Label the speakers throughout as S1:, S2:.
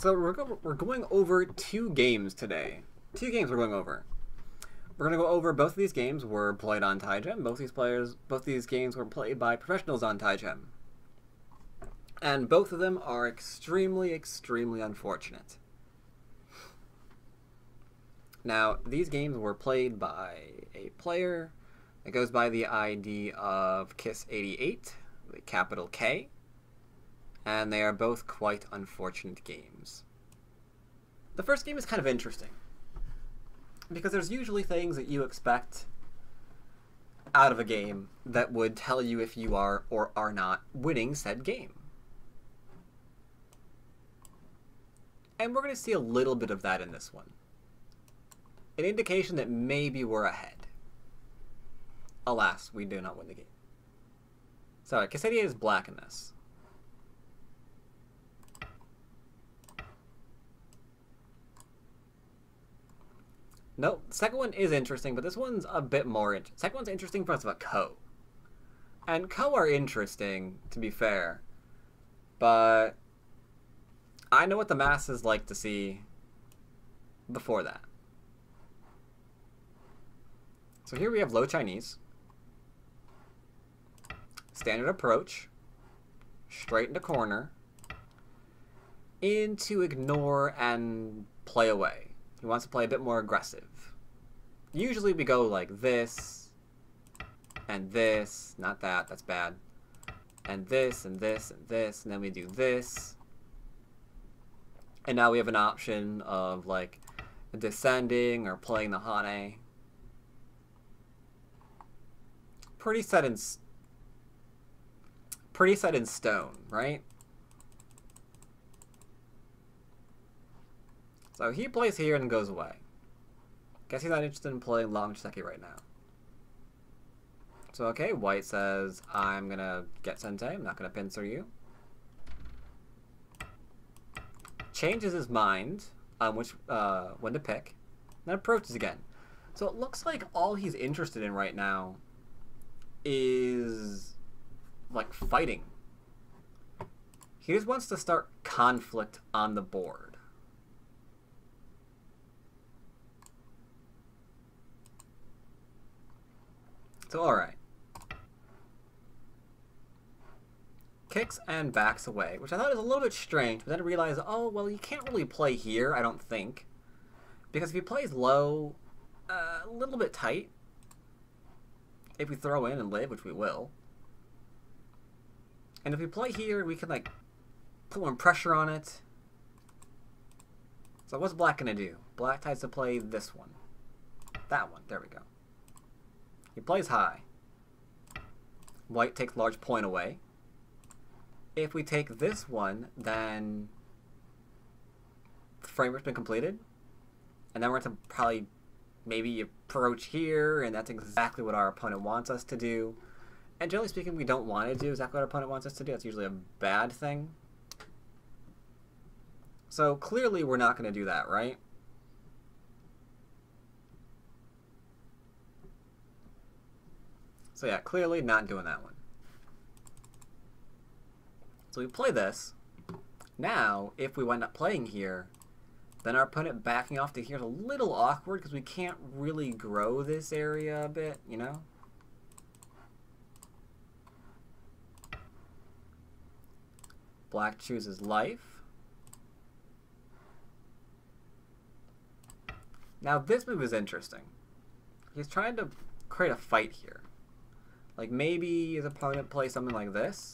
S1: So we're, go we're going over two games today. Two games we're going over. We're going to go over both of these games were played on Tygem. Both these players, both these games were played by professionals on Tygem. And both of them are extremely, extremely unfortunate. Now, these games were played by a player that goes by the ID of Kiss88, the capital K, and they are both quite unfortunate games. The first game is kind of interesting because there's usually things that you expect out of a game that would tell you if you are or are not winning said game. And we're going to see a little bit of that in this one. An indication that maybe we're ahead. Alas, we do not win the game. Sorry, Cassadia is black in this. Nope. Second one is interesting, but this one's a bit more interesting. Second one's interesting because of a Ko. And Ko are interesting, to be fair. But I know what the masses like to see before that. So here we have low Chinese. Standard approach. Straight into corner. Into ignore and play away. He wants to play a bit more aggressive. Usually we go like this, and this, not that, that's bad, and this, and this, and this, and then we do this. And now we have an option of like descending or playing the Hane. Pretty set in pretty set in stone, right? So he plays here and goes away. Guess he's not interested in playing long Joseki right now. So okay, White says, I'm gonna get Sente, I'm not gonna pincer you. Changes his mind on which uh, when to pick, then approaches again. So it looks like all he's interested in right now is like fighting. He just wants to start conflict on the board. So, alright. Kicks and backs away, which I thought was a little bit strange, but then I realized, oh, well, you can't really play here, I don't think. Because if he plays low, uh, a little bit tight, if we throw in and live, which we will. And if we play here, we can, like, put more pressure on it. So what's black going to do? Black tries to play this one. That one. There we go. He plays high. White takes large point away. If we take this one, then the framework's been completed. And then we're going to probably maybe approach here, and that's exactly what our opponent wants us to do. And generally speaking, we don't want to do exactly what our opponent wants us to do. That's usually a bad thing. So clearly we're not going to do that, right? So yeah, clearly not doing that one. So we play this. Now, if we wind up playing here, then our opponent backing off to here is a little awkward because we can't really grow this area a bit, you know? Black chooses life. Now this move is interesting. He's trying to create a fight here. Like maybe his opponent plays something like this.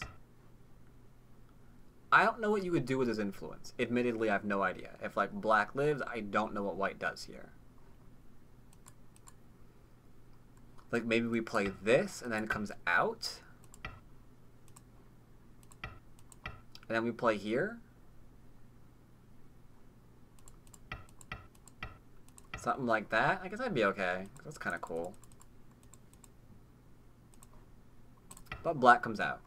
S1: I don't know what you would do with his influence. Admittedly, I have no idea. If like black lives, I don't know what white does here. Like maybe we play this and then it comes out. And then we play here. Something like that. I guess I'd be okay. That's kind of cool. But black comes out.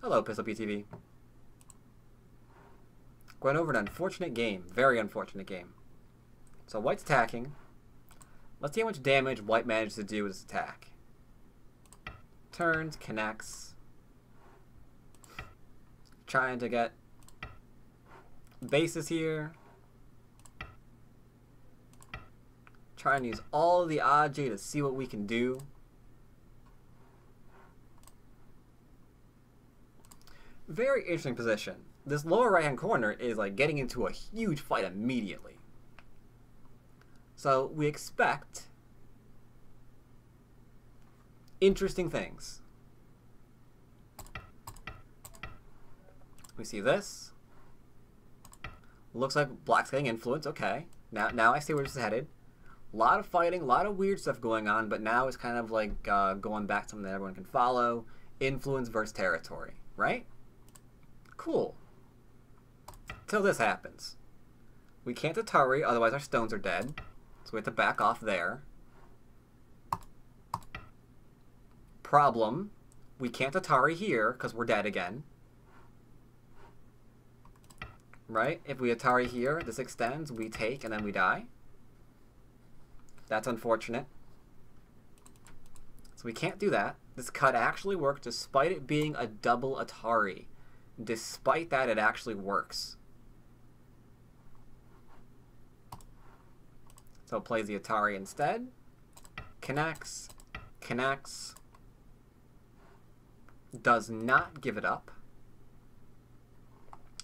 S1: Hello, Pistol PTV. Going over an unfortunate game. Very unfortunate game. So white's attacking. Let's see how much damage white manages to do with his attack. Turns, connects. Trying to get bases here. Try and use all the Aji to see what we can do. Very interesting position. This lower right hand corner is like getting into a huge fight immediately. So we expect interesting things. We see this. Looks like black's getting influence. Okay. Now, now I see where this is headed. A lot of fighting, a lot of weird stuff going on, but now it's kind of like uh, going back to something that everyone can follow. Influence versus territory, right? Cool. Till this happens. We can't Atari, otherwise our stones are dead. So we have to back off there. Problem. We can't Atari here, because we're dead again. Right? If we Atari here, this extends, we take, and then we die. That's unfortunate. So we can't do that. This cut actually worked despite it being a double Atari. Despite that, it actually works. So it plays the Atari instead. Connects. Connects. Does not give it up.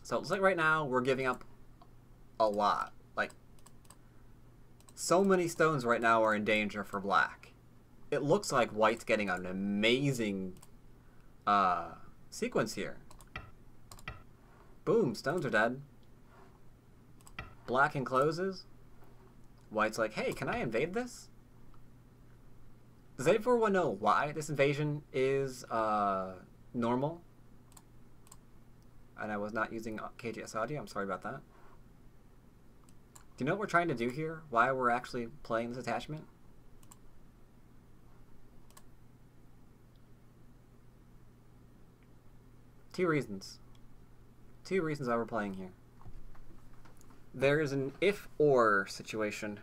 S1: So it looks like right now we're giving up a lot. Like, so many stones right now are in danger for black. It looks like white's getting an amazing uh, sequence here. Boom, stones are dead. Black encloses. White's like, hey, can I invade this? Does anyone know why this invasion is uh, normal? And I was not using KGS audio. I'm sorry about that. Do you know what we're trying to do here? Why we're actually playing this attachment? Two reasons. Two reasons why we're playing here. There is an if-or situation.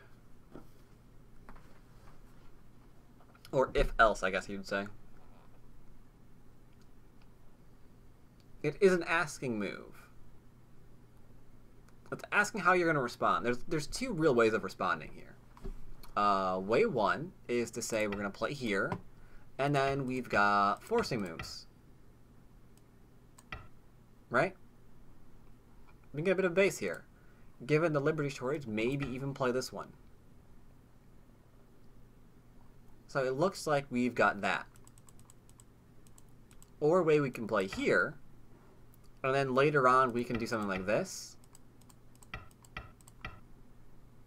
S1: Or if-else, I guess you'd say. It is an asking move. It's asking how you're going to respond. There's there's two real ways of responding here. Uh, way one is to say we're going to play here, and then we've got forcing moves. Right? We can get a bit of base here. Given the Liberty shortage, maybe even play this one. So it looks like we've got that. Or a way we can play here, and then later on we can do something like this,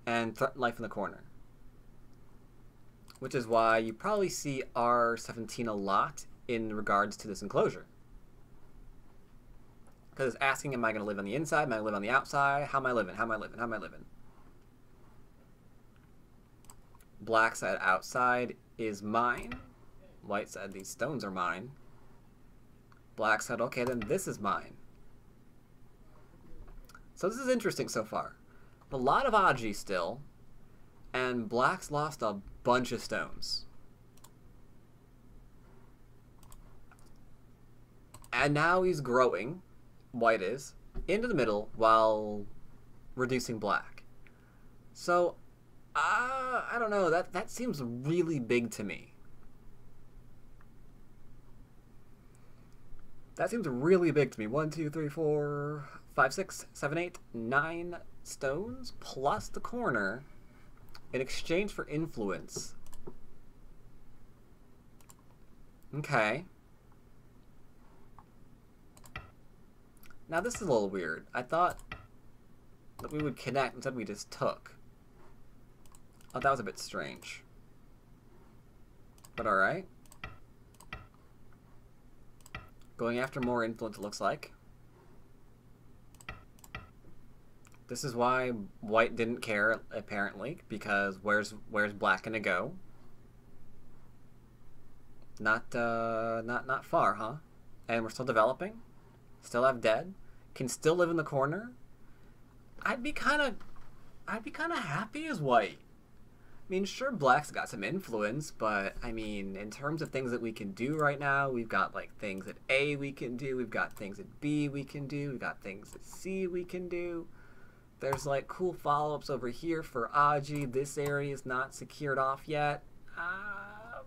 S1: and threaten life in the corner. Which is why you probably see R17 a lot in regards to this enclosure. Because it's asking, am I going to live on the inside? Am I going to live on the outside? How am I living? How am I living? How am I living? Black side outside is mine. White side, these stones are mine. Black side, okay, then this is mine. So this is interesting so far. A lot of Aji still, and Black's lost a bunch of stones. And now he's growing white is, into the middle while reducing black. So, uh, I don't know. That that seems really big to me. That seems really big to me. One, two, three, four, five, six, seven, eight, nine stones plus the corner in exchange for influence. Okay. Now this is a little weird. I thought that we would connect instead we just took. Oh, that was a bit strange. But alright. Going after more influence, it looks like. This is why white didn't care, apparently, because where's where's black gonna go? Not uh, not not far, huh? And we're still developing. Still have dead. Can still live in the corner. I'd be kind of, I'd be kind of happy as white. I mean, sure, Black's got some influence, but I mean, in terms of things that we can do right now, we've got like things at A we can do, we've got things at B we can do, we've got things at C we can do. There's like cool follow ups over here for Aji. This area is not secured off yet. Um,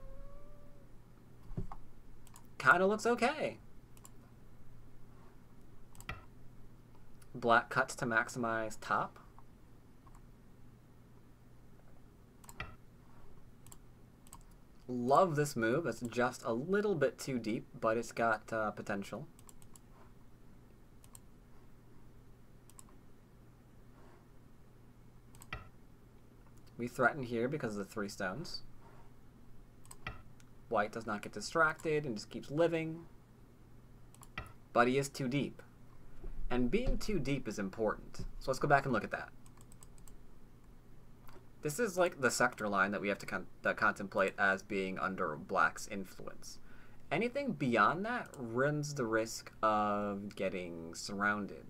S1: kind of looks okay. Black cuts to maximize top. Love this move. It's just a little bit too deep, but it's got uh, potential. We threaten here because of the three stones. White does not get distracted and just keeps living. But he is too deep. And being too deep is important. So let's go back and look at that. This is like the sector line that we have to con contemplate as being under black's influence. Anything beyond that runs the risk of getting surrounded.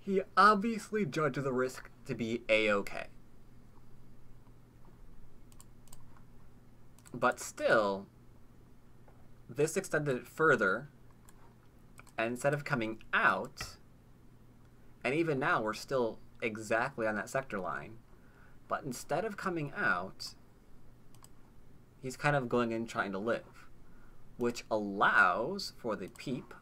S1: He obviously judged the risk to be a-okay. But still, this extended it further, and instead of coming out, and even now we're still exactly on that sector line, but instead of coming out, he's kind of going in trying to live, which allows for the peep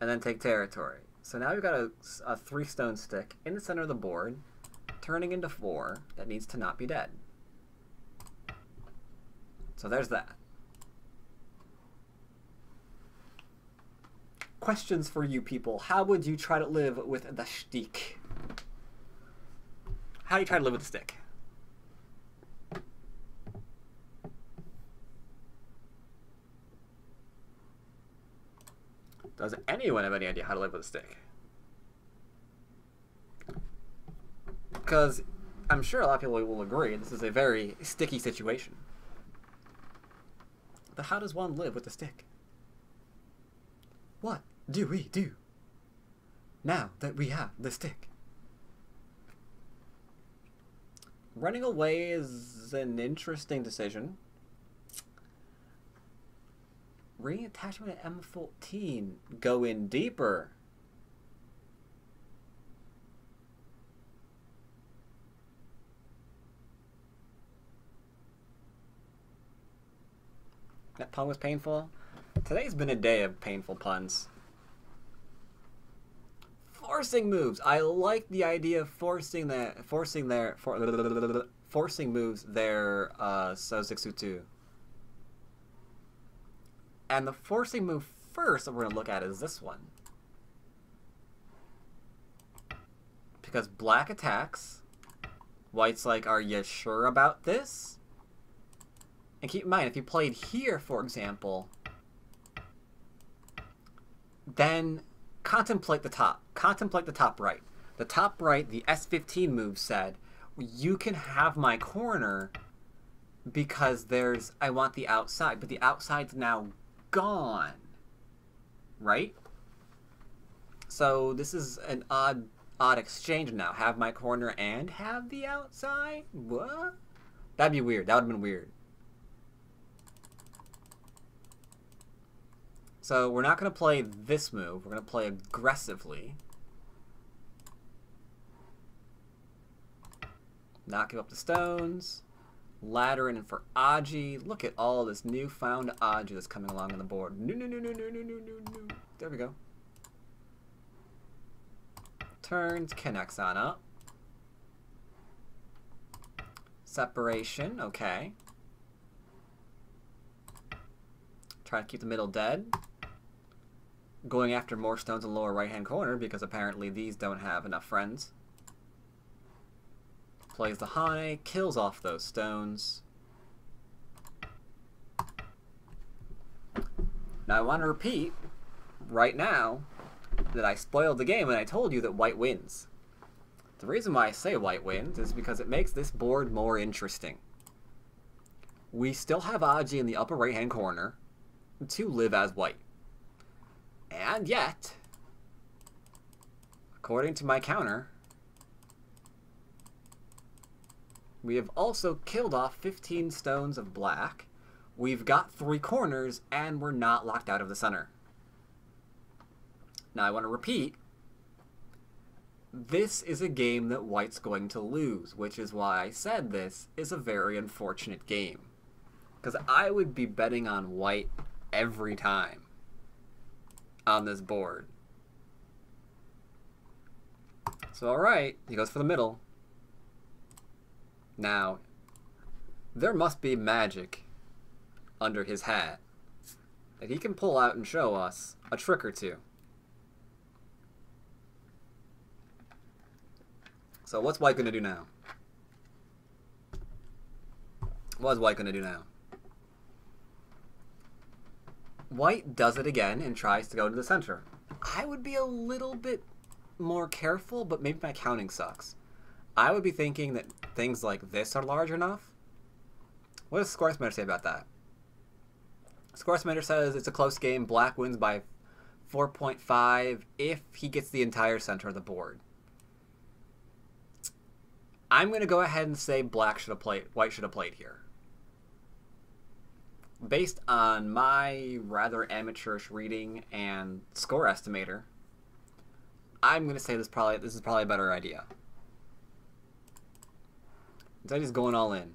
S1: and then take territory. So now we've got a, a three stone stick in the center of the board, turning into four that needs to not be dead. So there's that. Questions for you people. How would you try to live with the stick? How do you try to live with the stick? Does anyone have any idea how to live with a stick? Because I'm sure a lot of people will agree this is a very sticky situation. But how does one live with a stick? Do we do now that we have the stick? Running away is an interesting decision. Reattachment at M14. Go in deeper. That pun was painful. Today's been a day of painful puns. Forcing moves. I like the idea of forcing that forcing their for, forcing moves their uh Sozixutu. And the forcing move first that we're to look at is this one. Because black attacks, white's like, are you sure about this? And keep in mind, if you played here, for example, then contemplate the top. Contemplate the top right. The top right, the S15 move said, you can have my corner because there's, I want the outside, but the outside's now gone. Right? So this is an odd odd exchange now. Have my corner and have the outside? What? That'd be weird. That would have been weird. So we're not going to play this move. We're going to play aggressively. Not give up the stones. Ladder in for Aji. Look at all this newfound Aji that's coming along on the board. No, no, no, no, no, no, no, no. There we go. Turns connects on up. Separation, okay. Try to keep the middle dead. Going after more stones in the lower right-hand corner because apparently these don't have enough friends plays the Hane, kills off those stones. Now I want to repeat right now that I spoiled the game when I told you that white wins. The reason why I say white wins is because it makes this board more interesting. We still have Aji in the upper right hand corner to live as white. And yet, according to my counter, we have also killed off 15 stones of black. We've got three corners, and we're not locked out of the center. Now I want to repeat, this is a game that White's going to lose, which is why I said this is a very unfortunate game. Because I would be betting on White every time on this board. So alright, he goes for the middle. Now, there must be magic under his hat that he can pull out and show us a trick or two. So what's White gonna do now? What's White gonna do now? White does it again and tries to go to the center. I would be a little bit more careful, but maybe my counting sucks. I would be thinking that things like this are large enough. What does Score Estimator say about that? Score Estimator says it's a close game. Black wins by 4.5 if he gets the entire center of the board. I'm going to go ahead and say black should have played, white should have played here. Based on my rather amateurish reading and score estimator, I'm going to say this probably this is probably a better idea. Instead, he's going all in.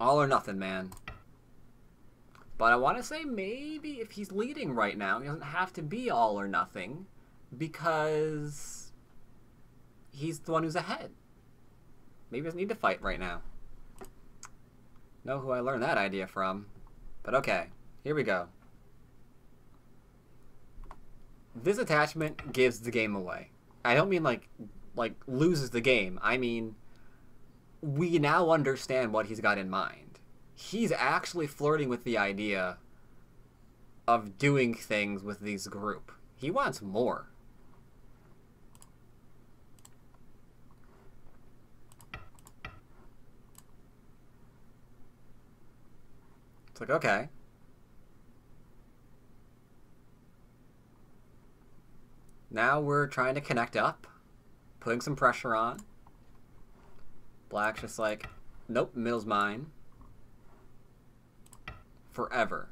S1: All or nothing, man. But I want to say maybe if he's leading right now, he doesn't have to be all or nothing because he's the one who's ahead. Maybe doesn't need to fight right now. Know who I learned that idea from. But okay, here we go. This attachment gives the game away. I don't mean like like loses the game. I mean we now understand what he's got in mind. He's actually flirting with the idea of doing things with these group. He wants more. It's like, okay. Now we're trying to connect up, putting some pressure on. Black's just like, nope, middle's mine. Forever.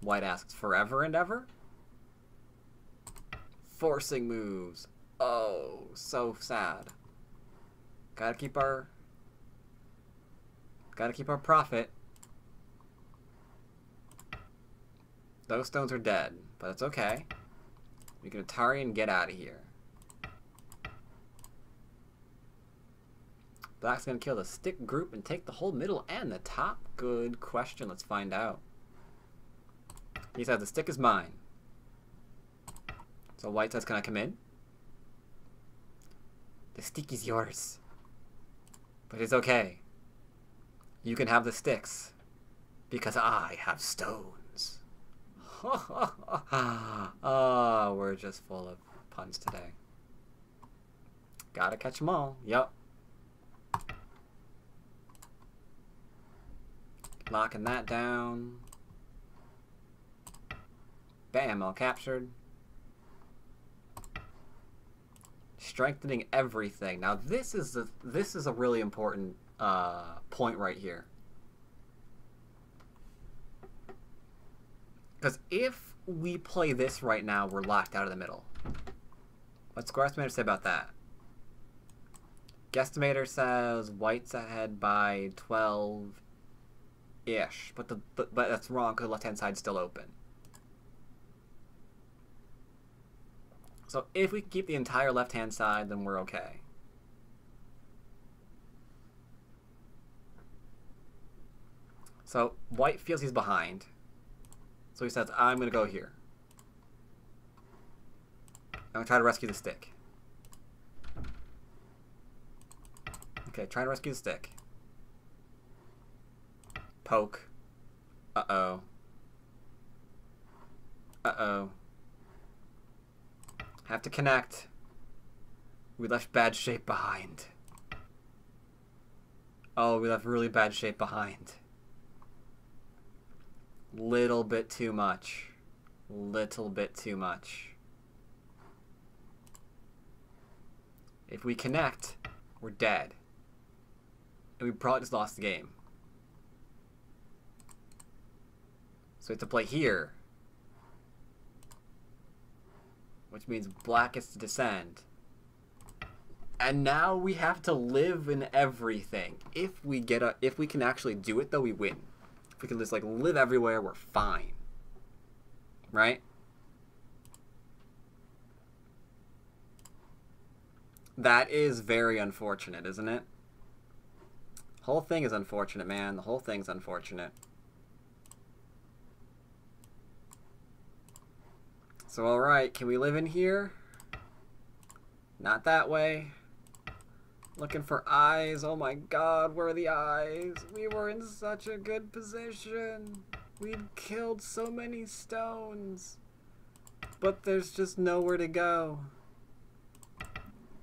S1: White asks, forever and ever? Forcing moves. Oh, so sad. Gotta keep our... Gotta keep our profit. Those stones are dead, but it's okay. We can Atari and get out of here. Black's gonna kill the stick group and take the whole middle and the top. Good question. Let's find out. He says the stick is mine. So White says, can I come in? The stick is yours. But it's okay. You can have the sticks. Because I have stone. Oh, we're just full of puns today. Gotta catch them all. Yup. Locking that down. Bam, all captured. Strengthening everything. Now this is the this is a really important uh, point right here. Because if we play this right now, we're locked out of the middle. What's Score Estimator say about that? Guesstimator says White's ahead by 12-ish, but the but, but that's wrong because the left-hand side's still open. So if we keep the entire left-hand side, then we're okay. So White feels he's behind. So he says, I'm going to go here. I'm going to try to rescue the stick. Okay, try to rescue the stick. Poke. Uh-oh. Uh-oh. Have to connect. We left bad shape behind. Oh, we left really bad shape behind. Little bit too much. Little bit too much. If we connect, we're dead. And we probably just lost the game. So we have to play here. Which means black gets to descend. And now we have to live in everything. If we get a if we can actually do it though, we win. If we can just like live everywhere, we're fine. Right? That is very unfortunate, isn't it? Whole thing is unfortunate, man. The whole thing's unfortunate. So, alright, can we live in here? Not that way. Looking for eyes. Oh my god, where are the eyes? We were in such a good position. We'd killed so many stones. But there's just nowhere to go.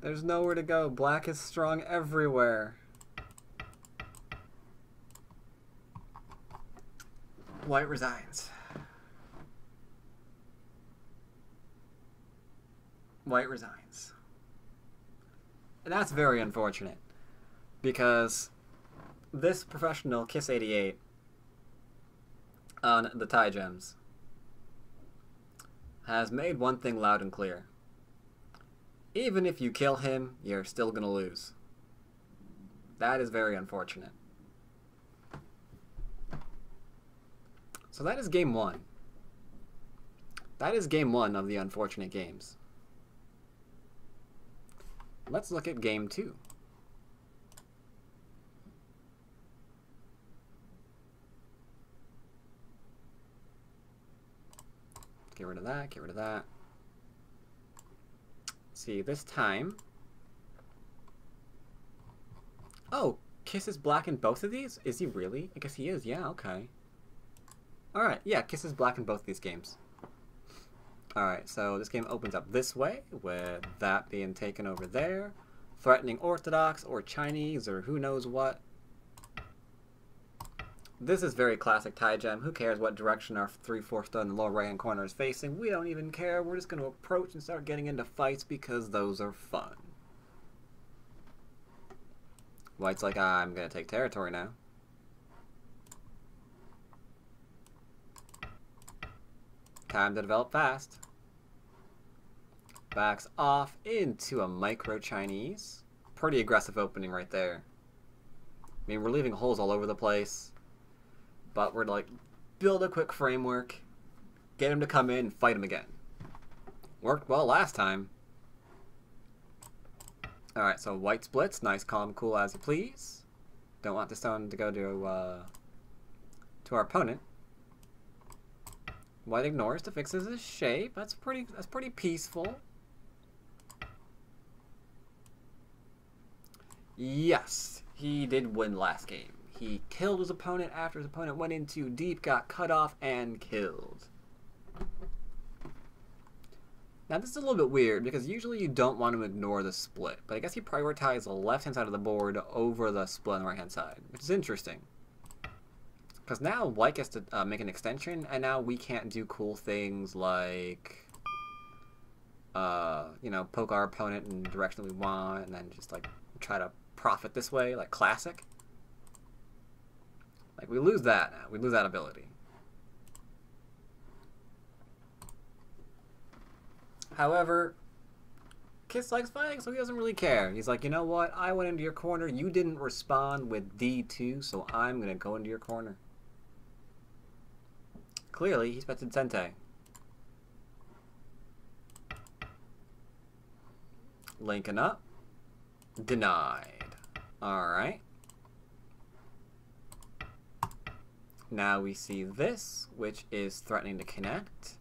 S1: There's nowhere to go. Black is strong everywhere. White resigns. White resigns. That's very unfortunate. Because this professional Kiss 88 on the Tygems has made one thing loud and clear. Even if you kill him, you're still going to lose. That is very unfortunate. So that is game one. That is game one of the unfortunate games. Let's look at game two. Get rid of that, get rid of that see, this time... Oh, Kiss is black in both of these? Is he really? I guess he is, yeah, okay. Alright, yeah, Kiss is black in both these games. Alright, so this game opens up this way, with that being taken over there. Threatening Orthodox, or Chinese, or who knows what. This is very classic gem. Who cares what direction our 3-4 stud in the lower right hand corner is facing? We don't even care. We're just going to approach and start getting into fights because those are fun. White's like, ah, I'm going to take territory now. Time to develop fast. Backs off into a micro Chinese. Pretty aggressive opening right there. I mean, we're leaving holes all over the place but we're like build a quick framework, get him to come in, and fight him again. Worked well last time. Alright, so white splits, nice, calm, cool as you please. Don't want the stone to go to uh, to our opponent. White ignores to fix his shape. That's pretty that's pretty peaceful. Yes, he did win last game. He killed his opponent after his opponent went in too deep, got cut off, and killed. Now this is a little bit weird because usually you don't want to ignore the split, but I guess he prioritized the left hand side of the board over the split on the right hand side, which is interesting. Because now white gets to uh, make an extension, and now we can't do cool things like, uh, you know, poke our opponent in the direction we want, and then just like try to profit this way, like classic. Like, we lose that now. We lose that ability. However, Kiss likes fighting, so he doesn't really care. He's like, you know what? I went into your corner. You didn't respond with D2, so I'm going to go into your corner. Clearly, he's expected Sente. Linking up. Denied. Alright. Now we see this, which is threatening to connect.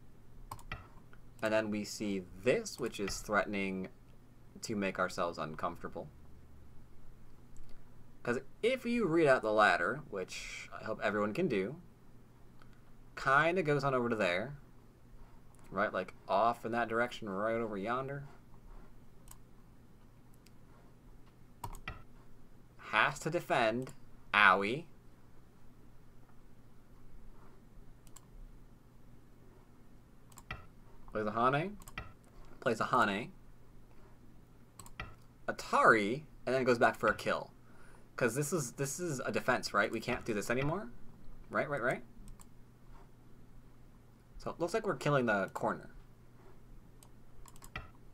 S1: And then we see this, which is threatening to make ourselves uncomfortable. Because if you read out the ladder, which I hope everyone can do, kind of goes on over to there, right? Like off in that direction, right over yonder. Has to defend. Owie. Plays a Hane. Plays a Hane. Atari, and then goes back for a kill. Because this is this is a defense, right? We can't do this anymore. Right, right, right? So it looks like we're killing the corner.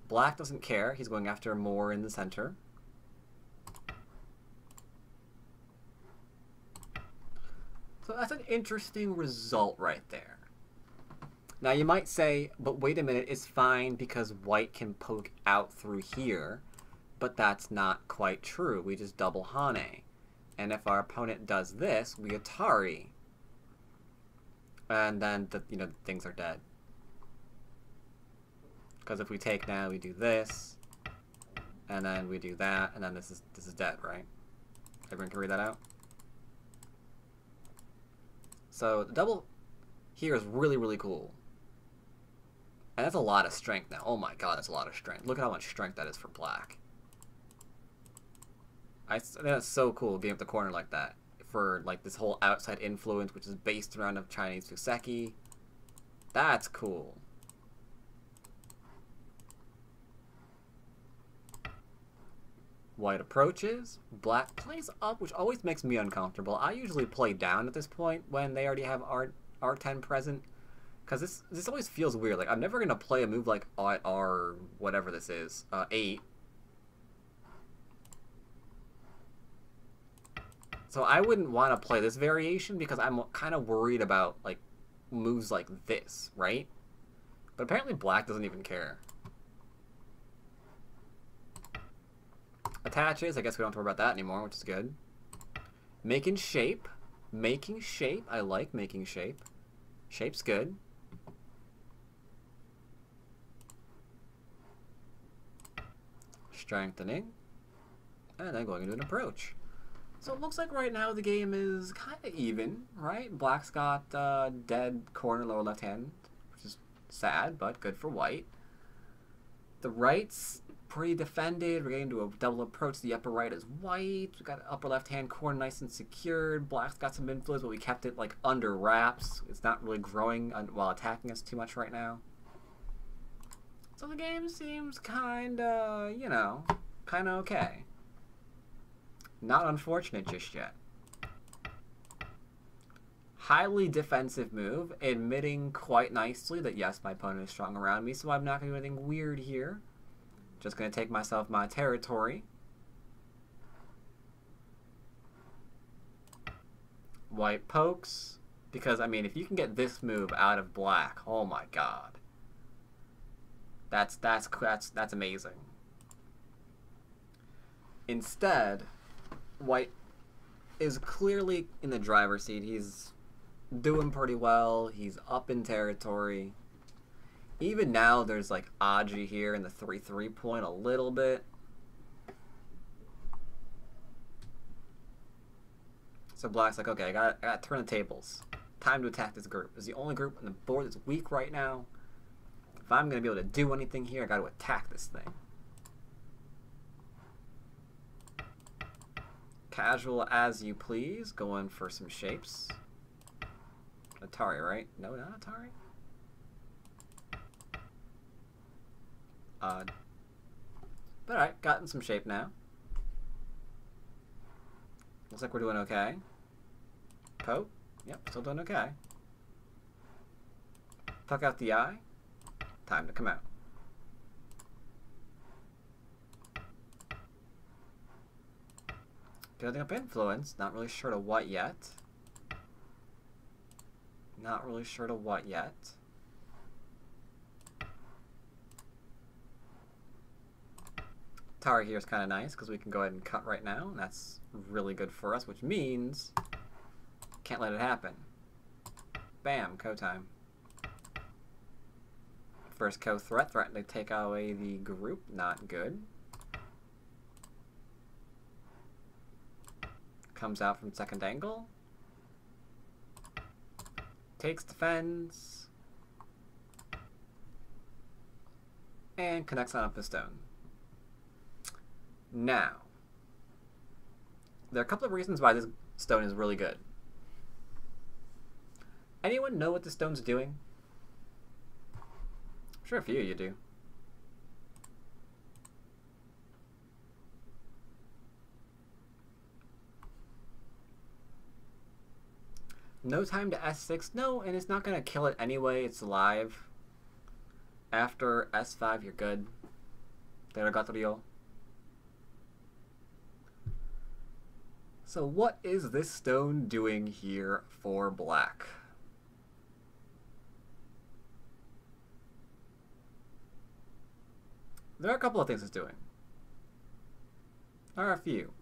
S1: Black doesn't care. He's going after more in the center. So that's an interesting result right there. Now you might say, but wait a minute, it's fine because white can poke out through here, but that's not quite true. We just double Hane. And if our opponent does this, we Atari. And then, the, you know, things are dead. Because if we take now, we do this, and then we do that, and then this is this is dead, right? Everyone can read that out? So the double here is really, really cool. And that's a lot of strength now. Oh my god, that's a lot of strength. Look at how much strength that is for black. I, that's so cool being up the corner like that. For like this whole outside influence, which is based around a Chinese Fuseki. That's cool. White approaches, black plays up, which always makes me uncomfortable. I usually play down at this point when they already have R R10 present. Because this this always feels weird. Like, I'm never going to play a move like R, R whatever this is, uh, 8. So I wouldn't want to play this variation because I'm kind of worried about, like, moves like this, right? But apparently black doesn't even care. Attaches, I guess we don't have to worry about that anymore, which is good. Making shape. Making shape, I like making shape. Shape's good. strengthening, and then going into an approach. So it looks like right now the game is kind of even, right? Black's got uh, dead corner lower left hand, which is sad, but good for white. The right's pretty defended. We're getting to a double approach. The upper right is white. We got upper left hand corner nice and secured. Black's got some influence, but we kept it like under wraps. It's not really growing while attacking us too much right now. So the game seems kinda, you know, kinda okay. Not unfortunate just yet. Highly defensive move, admitting quite nicely that yes, my opponent is strong around me, so I'm not going to do anything weird here. Just going to take myself my territory. White pokes, because, I mean, if you can get this move out of black, oh my god. That's that's that's that's amazing. Instead, White is clearly in the driver's seat. He's doing pretty well. He's up in territory. Even now, there's like Aji here in the 3 3 point a little bit. So Black's like, okay, I got I got to turn the tables. Time to attack this group. It's the only group on the board that's weak right now. If I'm to be able to do anything here, I got to attack this thing. Casual as you please, going for some shapes. Atari, right? No, not Atari? Odd. But alright, gotten some shape now. Looks like we're doing okay. Poke. Yep, still doing okay. Tuck out the eye. Time to come out. Building up influence. Not really sure to what yet. Not really sure to what yet. Tower here is kind of nice because we can go ahead and cut right now, and that's really good for us, which means can't let it happen. Bam, ko time. First ko-threat, threatening to take away the group, not good. Comes out from second angle. Takes defense. And connects on up the stone. Now, there are a couple of reasons why this stone is really good. Anyone know what the stone's doing? sure a few of you do. No time to S6. No, and it's not going to kill it anyway. It's alive. After S5, you're good. Derogatrio. So what is this stone doing here for black? There are a couple of things it's doing. There are a few.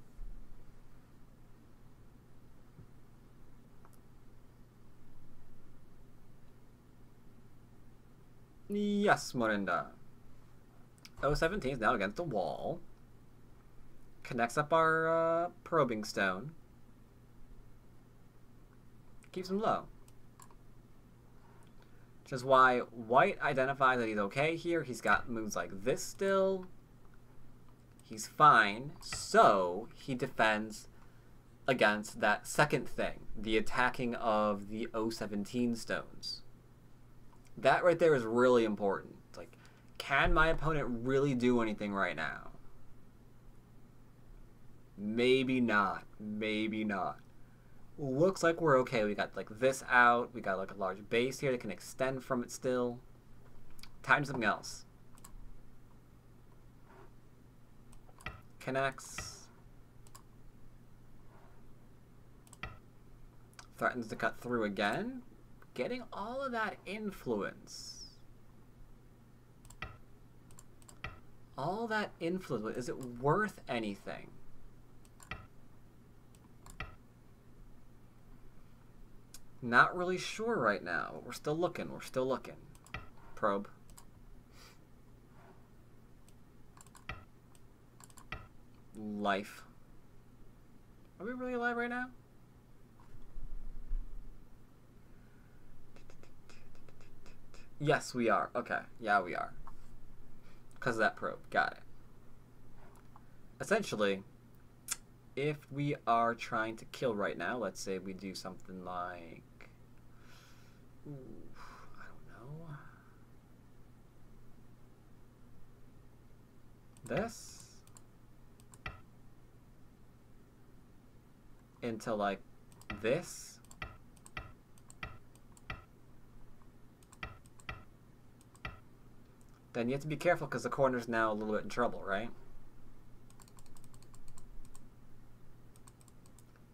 S1: Yes, Morinda. 017 is now against the wall. Connects up our uh, probing stone. Keeps him low. Which is why White identifies that he's okay here. He's got moves like this still. He's fine. So he defends against that second thing, the attacking of the 017 stones. That right there is really important. It's like, can my opponent really do anything right now? Maybe not. Maybe not. Looks like we're okay. We got like this out. We got like a large base here that can extend from it still. Time something else. Connects. Threatens to cut through again. Getting all of that influence. All that influence. Is it worth anything? Not really sure right now. We're still looking. We're still looking. Probe. Life. Are we really alive right now? Yes, we are. Okay. Yeah, we are. Because of that probe. Got it. Essentially, if we are trying to kill right now, let's say we do something like Ooh, I don't know. This into like this. Then you have to be careful because the corner's now a little bit in trouble, right?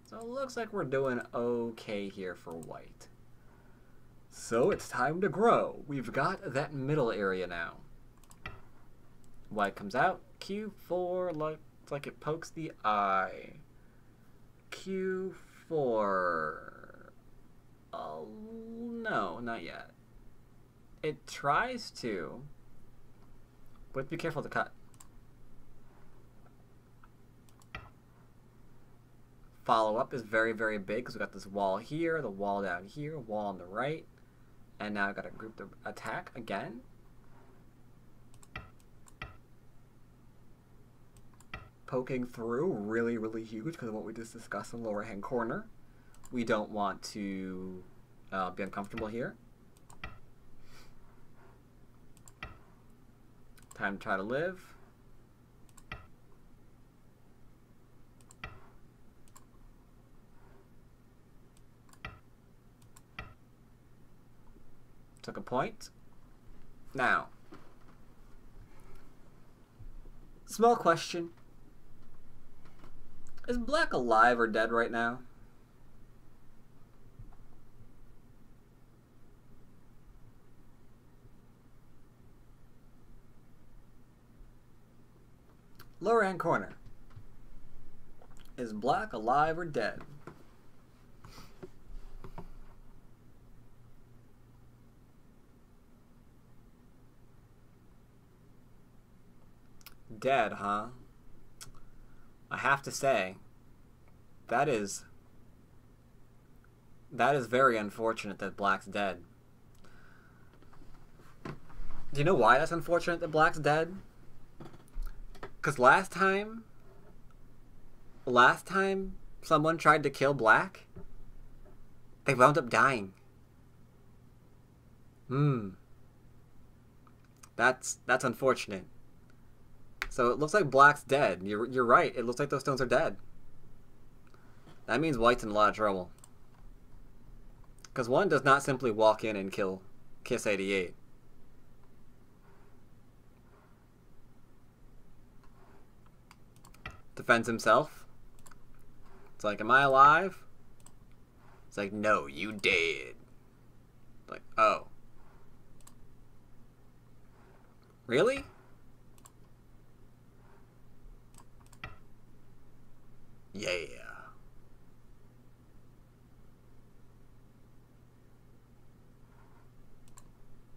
S1: So it looks like we're doing okay here for white. So it's time to grow. We've got that middle area now. White comes out. Q4 looks like it pokes the eye. Q4. Oh, no, not yet. It tries to, but be careful to cut. Follow up is very, very big because we got this wall here, the wall down here, wall on the right. And now I've got to group the attack again. Poking through, really, really huge because of what we just discussed in the lower hand corner. We don't want to uh, be uncomfortable here. Time to try to live. Took a point. Now, small question. Is Black alive or dead right now? Lower hand corner. Is Black alive or dead? dead, huh? I have to say, that is that is very unfortunate that Black's dead. Do you know why that's unfortunate that Black's dead? Because last time, last time someone tried to kill Black, they wound up dying. Hmm. That's that's unfortunate. So it looks like black's dead. You're, you're right. It looks like those stones are dead. That means white's in a lot of trouble. Because one does not simply walk in and kill Kiss 88. Defends himself. It's like, am I alive? It's like, no, you dead. Like, oh. Really? Yeah.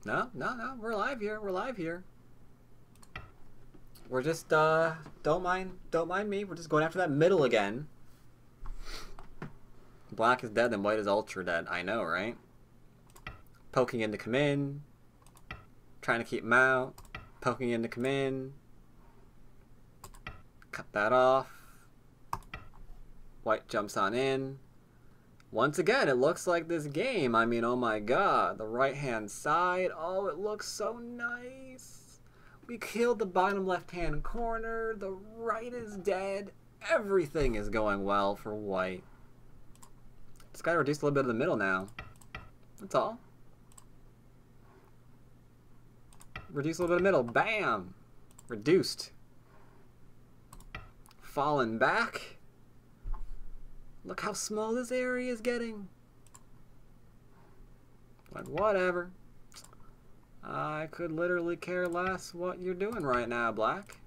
S1: No, no, no. We're live here. We're live here. We're just uh don't mind don't mind me. We're just going after that middle again. Black is dead and white is ultra dead. I know, right? Poking in to come in. Trying to keep him out. Poking in to come in. Cut that off. White jumps on in. Once again, it looks like this game. I mean, oh my god. The right hand side. Oh, it looks so nice. We killed the bottom left hand corner. The right is dead. Everything is going well for white. Just gotta reduce a little bit of the middle now. That's all. Reduce a little bit of middle. Bam! Reduced. Fallen back. Look how small this area is getting. But whatever. I could literally care less what you're doing right now, Black.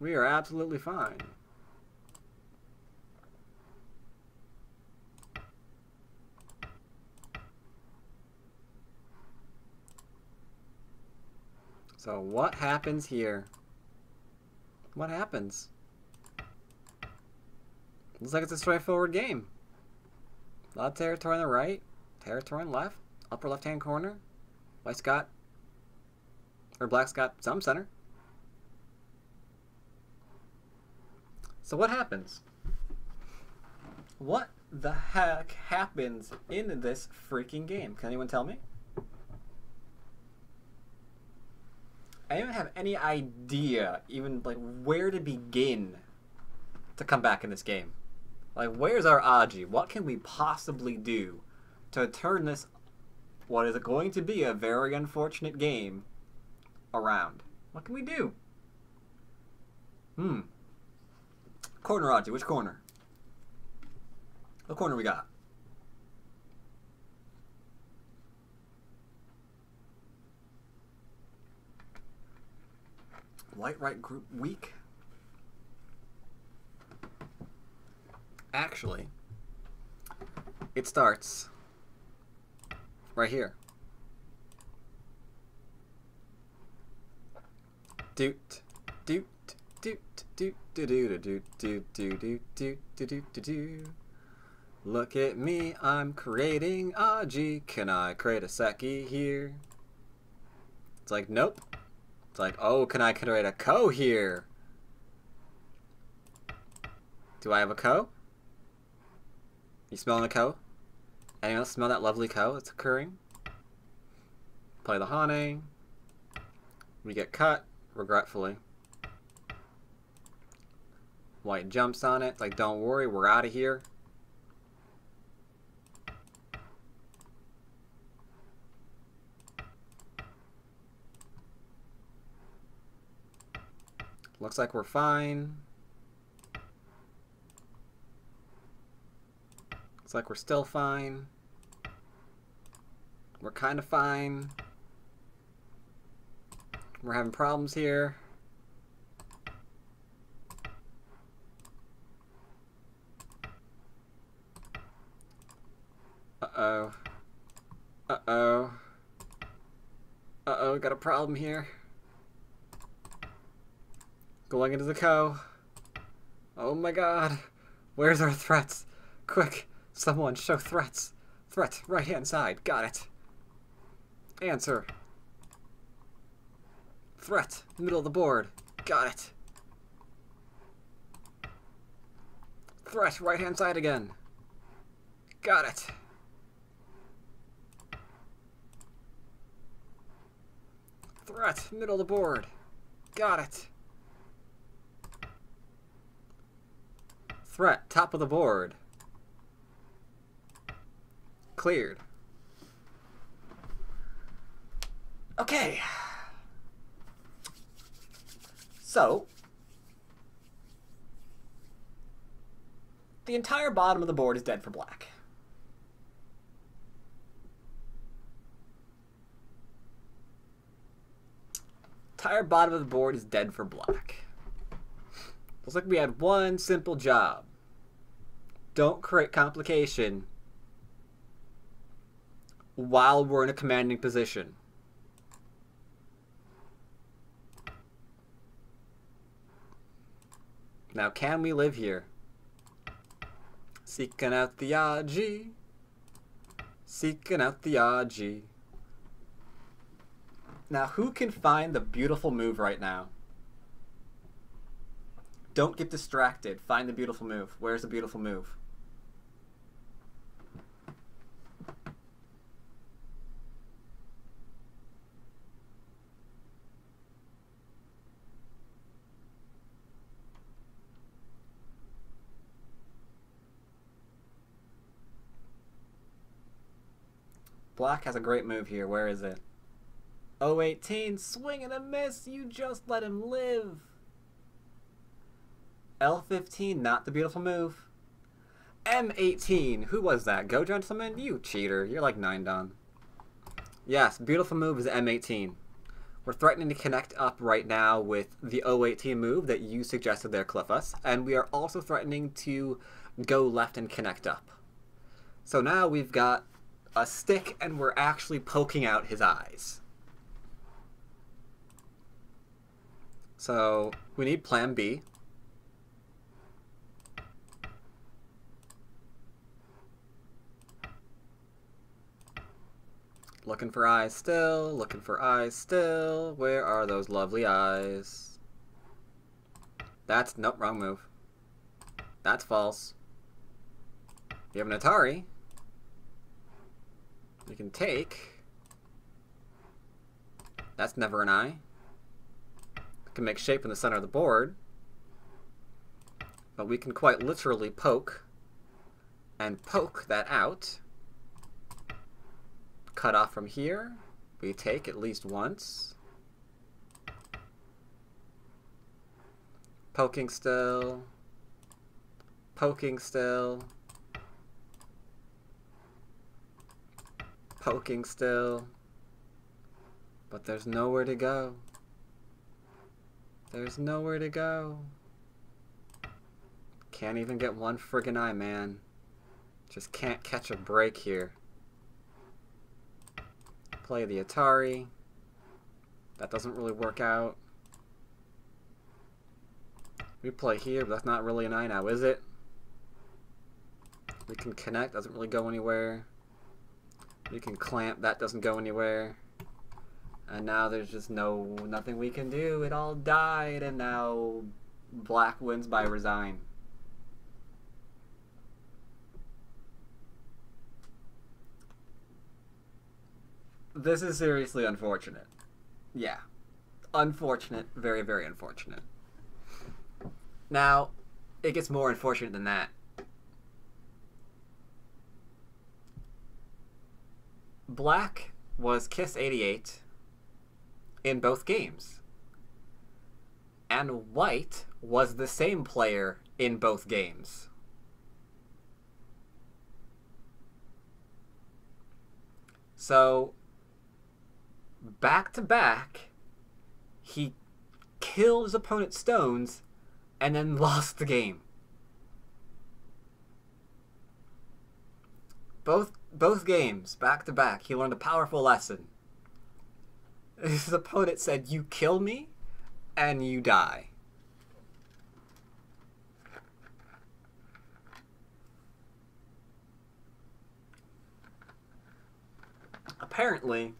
S1: We are absolutely fine. So what happens here? What happens? Looks like it's a straightforward game. A lot of territory on the right, territory on the left, upper left-hand corner. White's got, or black's got some center. So what happens? What the heck happens in this freaking game? Can anyone tell me? I don't have any idea, even like where to begin to come back in this game. Like, where's our Aji? What can we possibly do to turn this, what is going to be a very unfortunate game, around? What can we do? Hmm. Corner Aji, which corner? What corner we got? Light right group weak? Actually, it starts right here. Doot, doot, doot, doot, doot, doot, doot, doot, doot, doot, doot, doot, doot, doot. Look at me, I'm creating Aji. Can I create a Seki here? It's like, nope. It's like, oh, can I create a Ko here? Do I have a Ko? You smelling a Ko? Anyone else smell that lovely Ko that's occurring? Play the Hane. We get cut, regretfully. White jumps on it. Like, don't worry, we're out of here. Looks like we're fine. Looks like we're still fine. We're kind of fine. We're having problems here. Uh-oh. Uh-oh. Uh-oh, got a problem here. Going into the Ko. Oh my god. Where's our threats? Quick. Someone show threats. Threat, right hand side. Got it. Answer. Threat, middle of the board. Got it. Threat, right hand side again. Got it. Threat, middle of the board. Got it. Threat, top of the board. Cleared. Okay. So, the entire bottom of the board is dead for black. Entire bottom of the board is dead for black. Looks like we had one simple job. Don't create complication while we're in a commanding position. Now, can we live here? Seeking out the Aji. Seeking out the Aji. Now, who can find the beautiful move right now? Don't get distracted. Find the beautiful move. Where's the beautiful move? Black has a great move here. Where is it? 018, swing and a miss. You just let him live. L15, not the beautiful move. M18, who was that? Go Gentleman? You cheater. You're like 9 down. Yes, beautiful move is M18. We're threatening to connect up right now with the 018 move that you suggested there, Cliffus, and we are also threatening to go left and connect up. So now we've got a stick and we're actually poking out his eyes. So we need plan B. Looking for eyes still, looking for eyes still. Where are those lovely eyes? That's, nope, wrong move. That's false. You have an Atari. You can take. That's never an eye. can make shape in the center of the board. But we can quite literally poke and poke that out. Cut off from here. We take at least once. Poking still. Poking still. Poking still. But there's nowhere to go. There's nowhere to go. Can't even get one friggin' eye, man. Just can't catch a break here. Play the Atari. That doesn't really work out. We play here, but that's not really an eye now, is it? We can connect, doesn't really go anywhere. We can clamp, that doesn't go anywhere. And now there's just no nothing we can do. It all died and now black wins by resign. This is seriously unfortunate. Yeah. Unfortunate, very, very unfortunate. Now, it gets more unfortunate than that. Black was Kiss 88 in both games. And White was the same player in both games. So, back to back, he killed his opponent's stones and then lost the game. Both both games, back to back, he learned a powerful lesson. His opponent said, You kill me, and you die. Apparently,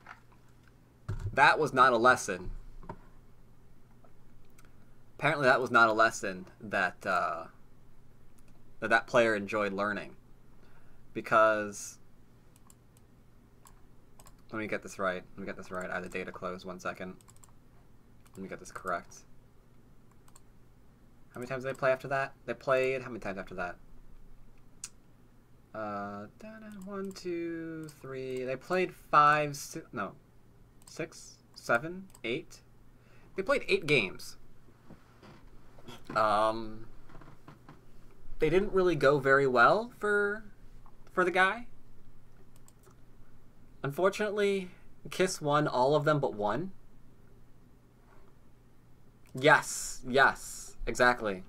S1: that was not a lesson. Apparently, that was not a lesson that uh, that that player enjoyed learning, because let me get this right. Let me get this right. I have the data closed. One second. Let me get this correct. How many times did they play after that? They played how many times after that? Uh, one, two, three. They played five, six, no, six, seven, eight. They played eight games. Um, they didn't really go very well for for the guy. Unfortunately, Kiss won all of them but one. Yes, yes, exactly.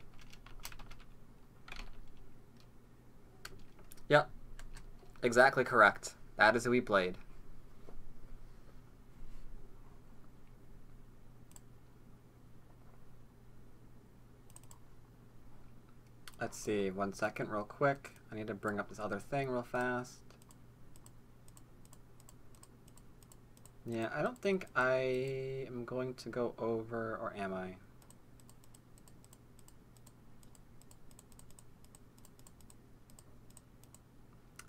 S1: Yep. Exactly correct. That is who he played. Let's see, one second real quick. I need to bring up this other thing real fast. Yeah, I don't think I am going to go over, or am I?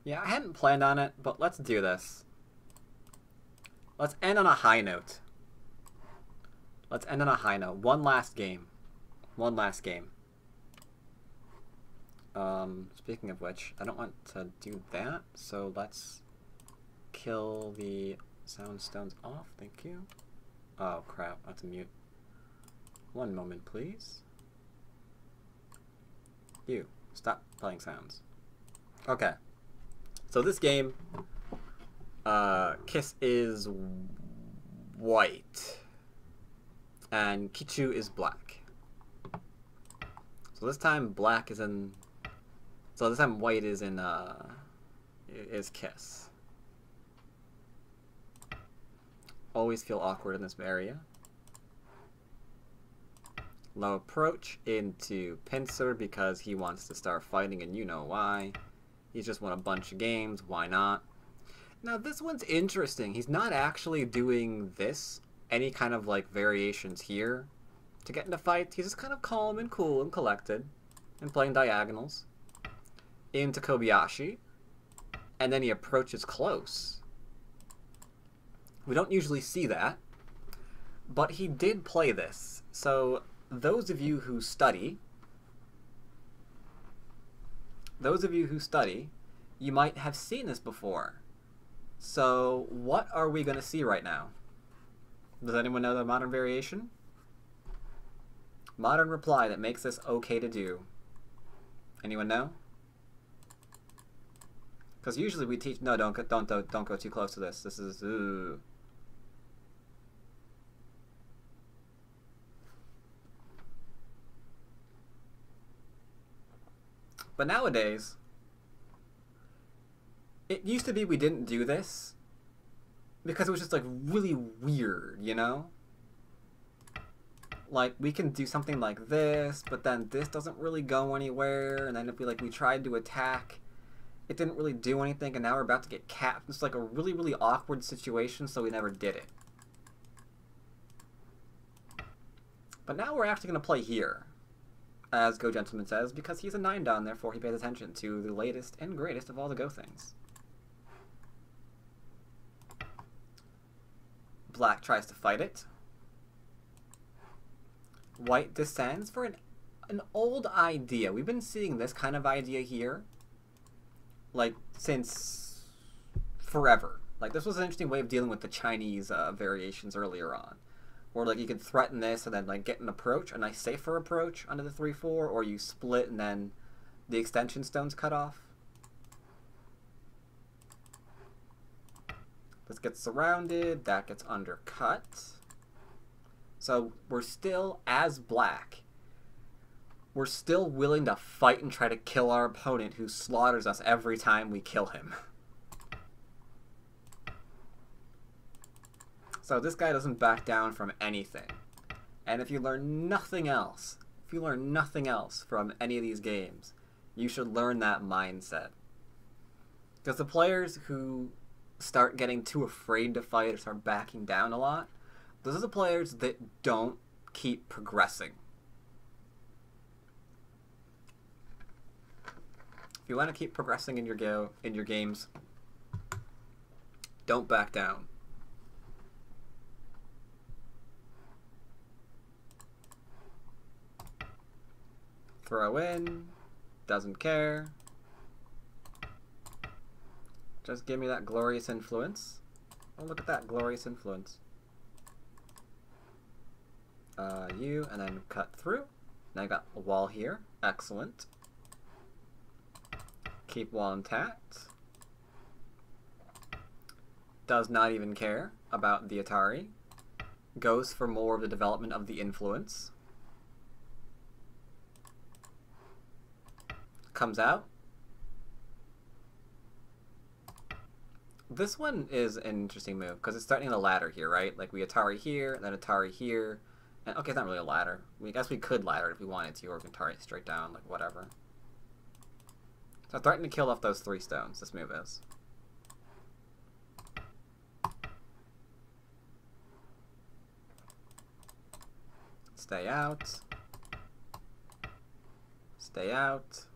S1: Yeah, I hadn't planned on it, but let's do this. Let's end on a high note. Let's end on a high note. One last game. One last game. Um, speaking of which, I don't want to do that, so let's kill the sound stones off. Thank you. Oh, crap. That's a mute. One moment, please. You, stop playing sounds. Okay. So this game, uh, Kiss is white, and Kichu is black. So this time black is in, so this time white is in, uh, is Kiss. Always feel awkward in this area. Low approach into Pincer because he wants to start fighting and you know why. He's just won a bunch of games. Why not? Now, this one's interesting. He's not actually doing this, any kind of like variations here to get into fights. He's just kind of calm and cool and collected and playing diagonals into Kobayashi. And then he approaches close. We don't usually see that, but he did play this. So, those of you who study those of you who study, you might have seen this before. So, what are we going to see right now? Does anyone know the modern variation? Modern reply that makes this okay to do. Anyone know? Because usually we teach. No, don't don't don't don't go too close to this. This is ooh. But nowadays, it used to be we didn't do this because it was just like really weird, you know? Like we can do something like this, but then this doesn't really go anywhere, and then if we like we tried to attack, it didn't really do anything, and now we're about to get capped. It's like a really really awkward situation, so we never did it. But now we're actually gonna play here as Go Gentleman says, because he's a 9 down, therefore he pays attention to the latest and greatest of all the Go things. Black tries to fight it. White descends for an, an old idea. We've been seeing this kind of idea here, like, since forever. Like, this was an interesting way of dealing with the Chinese uh, variations earlier on. Or like you could threaten this and then like get an approach, a nice safer approach under the 3-4, or you split and then the extension stone's cut off. This gets surrounded, that gets undercut. So we're still, as black, we're still willing to fight and try to kill our opponent who slaughters us every time we kill him. So this guy doesn't back down from anything. And if you learn nothing else, if you learn nothing else from any of these games, you should learn that mindset. Because the players who start getting too afraid to fight or start backing down a lot, those are the players that don't keep progressing. If you want to keep progressing in your go in your games, don't back down. Throw in. Doesn't care. Just give me that glorious influence. Oh, look at that glorious influence. Uh, you, and then cut through. Now I got a wall here. Excellent. Keep wall intact. Does not even care about the Atari. Goes for more of the development of the influence. Comes out. This one is an interesting move because it's starting the ladder here, right? Like we Atari here, then Atari here, and okay, it's not really a ladder. We guess we could ladder if we wanted to, or we can Atari straight down, like whatever. So threatening to kill off those three stones. This move is. Stay out. Stay out.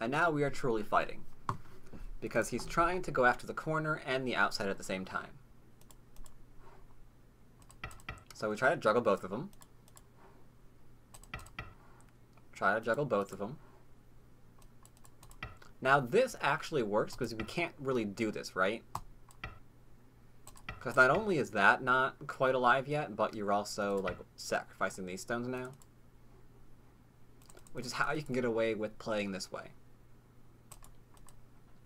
S1: And now we are truly fighting. Because he's trying to go after the corner and the outside at the same time. So we try to juggle both of them. Try to juggle both of them. Now this actually works because we can't really do this, right? Because not only is that not quite alive yet, but you're also like sacrificing these stones now. Which is how you can get away with playing this way.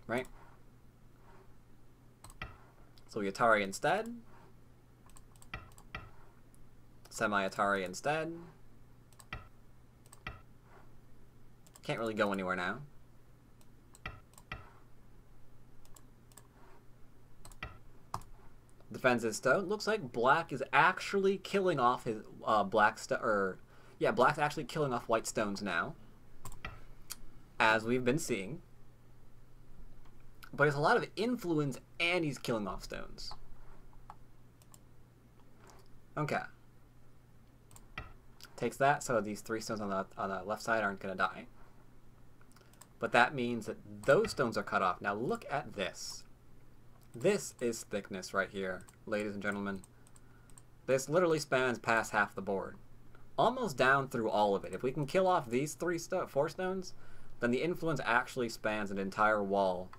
S1: Right? So Atari instead. Semi-Atari instead. Can't really go anywhere now. Defends his stone. Looks like black is actually killing off his uh, black stone. Or yeah, black's actually killing off white stones now, as we've been seeing. But it's a lot of influence, and he's killing off stones. Okay. Takes that, so these three stones on the on the left side aren't gonna die. But that means that those stones are cut off. Now look at this. This is thickness right here, ladies and gentlemen. This literally spans past half the board. Almost down through all of it. If we can kill off these three sto four stones, then the influence actually spans an entire wall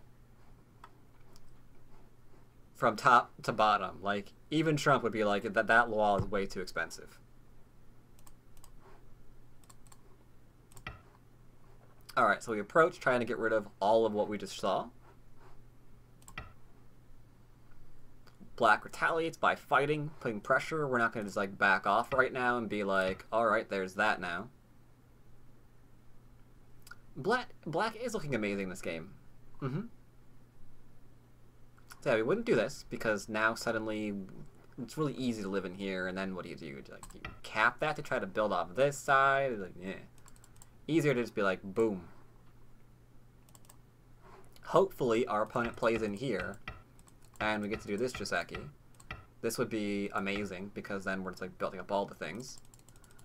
S1: from top to bottom. Like, even Trump would be like, that, that wall is way too expensive. Alright, so we approach trying to get rid of all of what we just saw. Black retaliates by fighting, putting pressure. We're not going to just like back off right now and be like, alright, there's that now. Black, Black is looking amazing this game. Mm-hmm. So yeah, we wouldn't do this because now suddenly it's really easy to live in here. And then what do you do? Like you cap that to try to build off this side. Like yeah, easier to just be like boom. Hopefully our opponent plays in here, and we get to do this Joseki. This would be amazing because then we're just like building up all the things.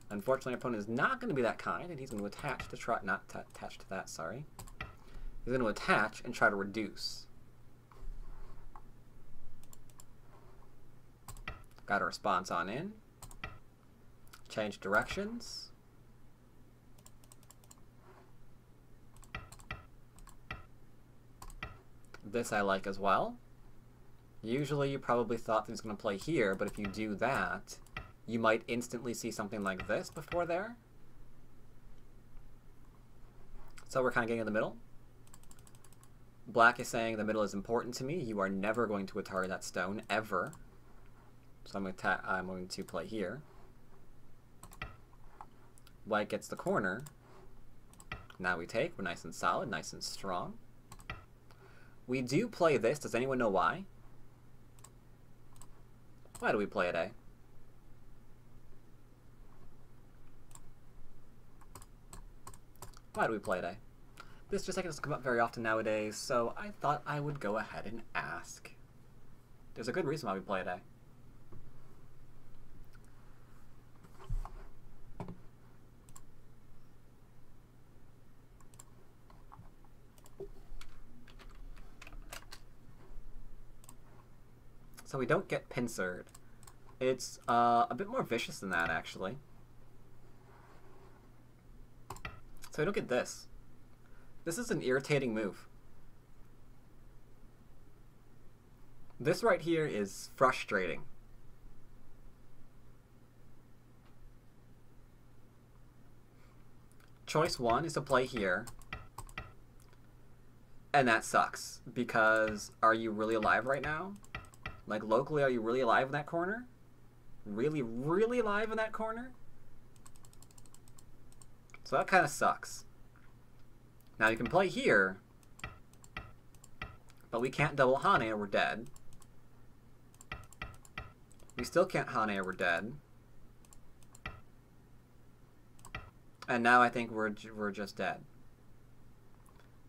S1: Unfortunately, our opponent is not going to be that kind, and he's going to attach to try not to attach to that. Sorry, he's going to attach and try to reduce. Got a response on in. Change directions. This I like as well. Usually you probably thought that was going to play here, but if you do that, you might instantly see something like this before there. So we're kind of getting in the middle. Black is saying the middle is important to me. You are never going to Atari that stone, ever. So I'm going, to I'm going to play here. White gets the corner. Now we take. We're nice and solid, nice and strong. We do play this. Does anyone know why? Why do we play it, eh? Why do we play it, eh? This just like doesn't come up very often nowadays, so I thought I would go ahead and ask. There's a good reason why we play it, eh? So we don't get pincered. It's uh, a bit more vicious than that, actually. So we don't get this. This is an irritating move. This right here is frustrating. Choice one is to play here. And that sucks, because are you really alive right now? Like, locally, are you really alive in that corner? Really, really alive in that corner? So that kind of sucks. Now you can play here, but we can't double Hane or we're dead. We still can't Hane or we're dead. And now I think we're, we're just dead.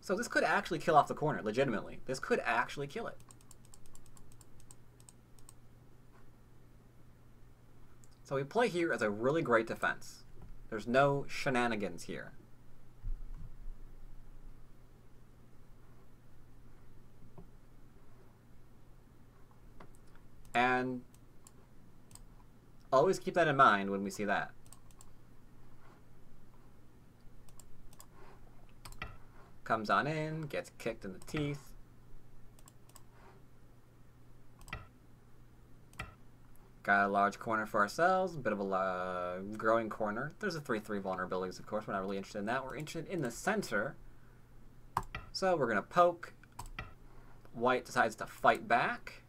S1: So this could actually kill off the corner, legitimately. This could actually kill it. So we play here as a really great defense. There's no shenanigans here. And always keep that in mind when we see that. Comes on in, gets kicked in the teeth. Got a large corner for ourselves, a bit of a uh, growing corner. There's a 3-3 vulnerabilities, of course. We're not really interested in that. We're interested in the center. So we're going to poke. White decides to fight back.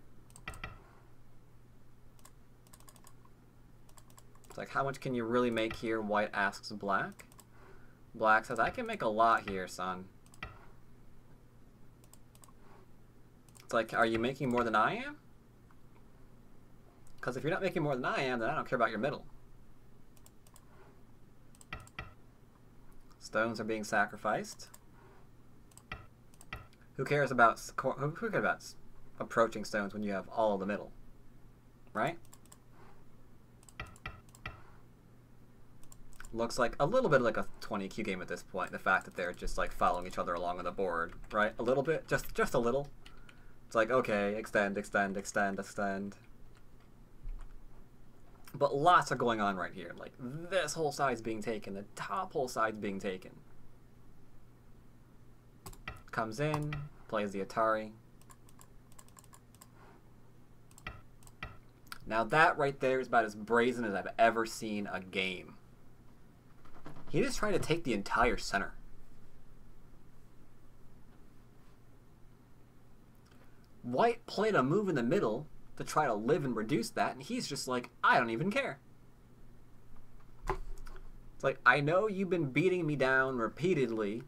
S1: It's like, how much can you really make here? White asks black. Black says, I can make a lot here, son. It's like, are you making more than I am? Because if you're not making more than I am, then I don't care about your middle. Stones are being sacrificed. Who cares about who cares about approaching stones when you have all the middle, right? Looks like a little bit like a 20Q game at this point. The fact that they're just like following each other along on the board, right? A little bit, just just a little. It's like, okay, extend, extend, extend, extend. But lots are going on right here. Like, this whole side's being taken. The top whole side's being taken. Comes in, plays the Atari. Now that right there is about as brazen as I've ever seen a game. He just tried to take the entire center. White played a move in the middle to try to live and reduce that, and he's just like, I don't even care. It's like, I know you've been beating me down repeatedly,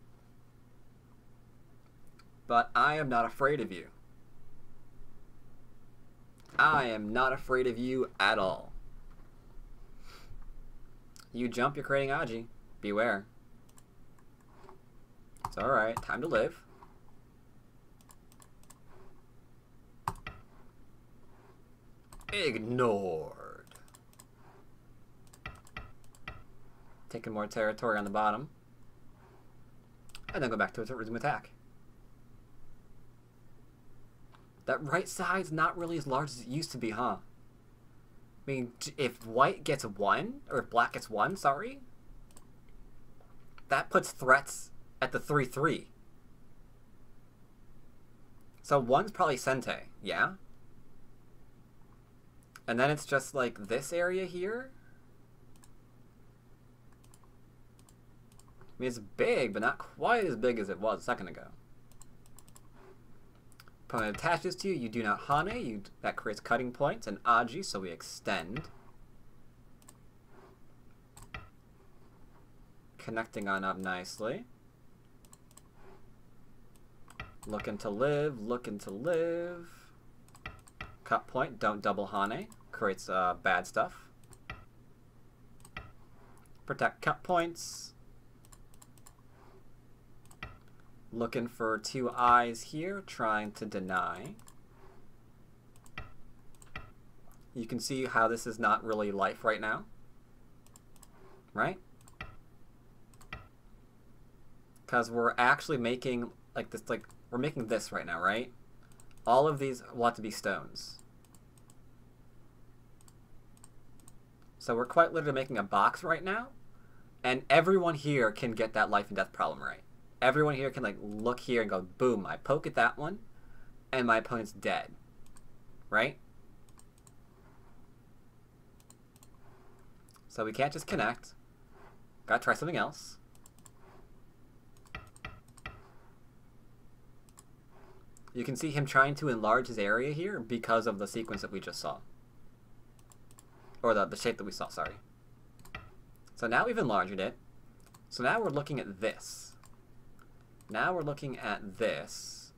S1: but I am not afraid of you. I am not afraid of you at all. You jump, you're creating Aji. Beware. It's alright. Time to live. Ignored. Taking more territory on the bottom. And then go back to its resume attack. That right side's not really as large as it used to be, huh? I mean, if white gets one, or if black gets one, sorry, that puts threats at the 3-3. So one's probably Sente, yeah? And then it's just like this area here. I mean, it's big, but not quite as big as it was a second ago. Opponent attaches to you, you do not Hane, you, that creates cutting points, and Aji, so we extend. Connecting on up nicely. Looking to live, looking to live. Cut point, don't double Hane. Creates uh, bad stuff. Protect cut points. Looking for two eyes here, trying to deny. You can see how this is not really life right now. Right? Because we're actually making, like this, like, we're making this right now, right? All of these want to be stones. So we're quite literally making a box right now, and everyone here can get that life and death problem right. Everyone here can like look here and go, boom, I poke at that one, and my opponent's dead. right? So we can't just connect. Gotta try something else. You can see him trying to enlarge his area here because of the sequence that we just saw. Or the, the shape that we saw, sorry. So now we've enlarged it. So now we're looking at this. Now we're looking at this.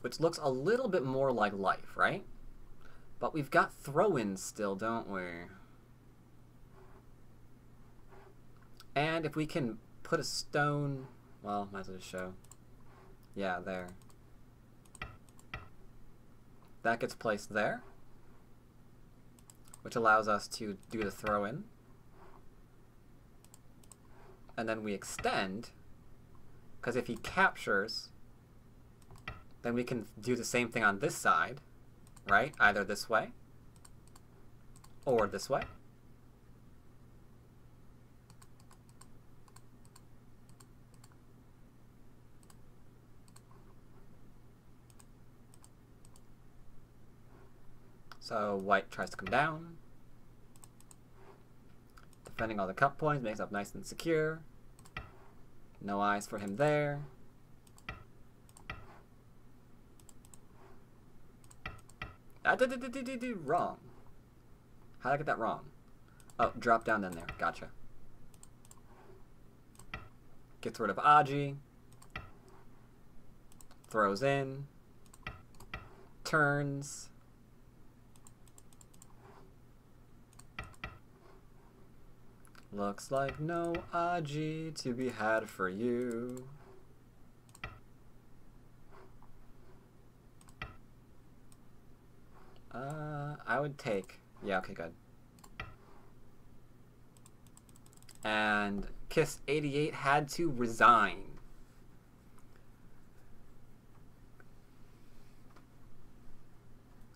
S1: Which looks a little bit more like life, right? But we've got throw-ins still, don't we? And if we can put a stone... Well, might as well show. Yeah, there. That gets placed there. Which allows us to do the throw-in. And then we extend. Because if he captures, then we can do the same thing on this side. Right? Either this way. Or this way. So white tries to come down. Defending all the cut points, makes up nice and secure. No eyes for him there. I did, did, did, did, wrong. How did I get that wrong? Oh, drop down then there. Gotcha. Gets rid of Aji. Throws in. Turns. Looks like no Aji to be had for you. Uh, I would take... Yeah, okay, good. And Kiss 88 had to resign.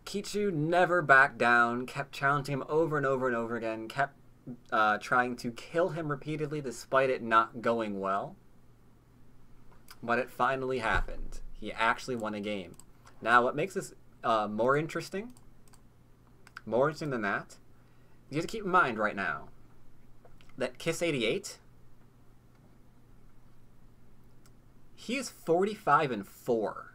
S1: Kichu never backed down, kept challenging him over and over and over again, kept uh, trying to kill him repeatedly despite it not going well. But it finally happened. He actually won a game. Now, what makes this uh, more interesting, more interesting than that, you have to keep in mind right now that Kiss 88, he is 45 and 4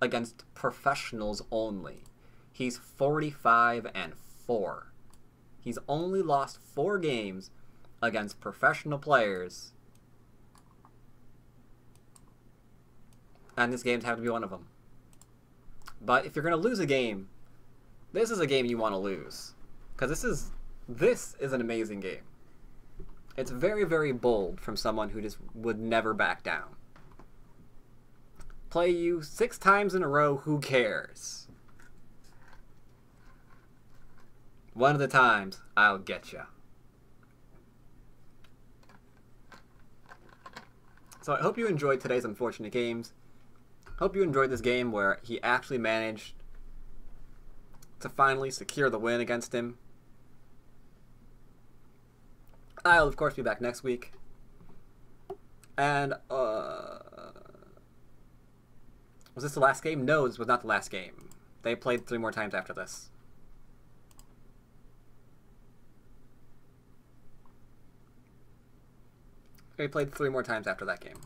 S1: against professionals only. He's 45 and 4. He's only lost four games against professional players. And this game's have to be one of them. But if you're going to lose a game, this is a game you want to lose. Because this is this is an amazing game. It's very, very bold from someone who just would never back down. Play you six times in a row, who cares? One of the times, I'll get you. So I hope you enjoyed today's Unfortunate Games. Hope you enjoyed this game where he actually managed to finally secure the win against him. I'll, of course, be back next week. And, uh... Was this the last game? No, this was not the last game. They played three more times after this. We played three more times after that game.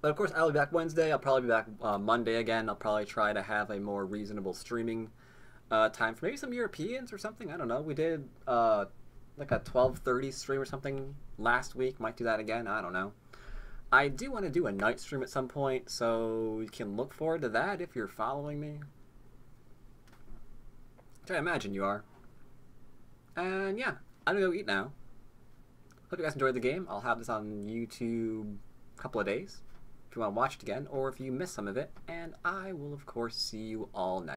S1: But of course, I'll be back Wednesday. I'll probably be back uh, Monday again. I'll probably try to have a more reasonable streaming uh, time for maybe some Europeans or something. I don't know. We did uh, like a 12:30 stream or something last week. Might do that again. I don't know. I do want to do a night stream at some point, so you can look forward to that if you're following me. Which I imagine you are. And yeah, I'm gonna go eat now. Hope you guys enjoyed the game. I'll have this on YouTube a couple of days if you want to watch it again, or if you missed some of it. And I will, of course, see you all next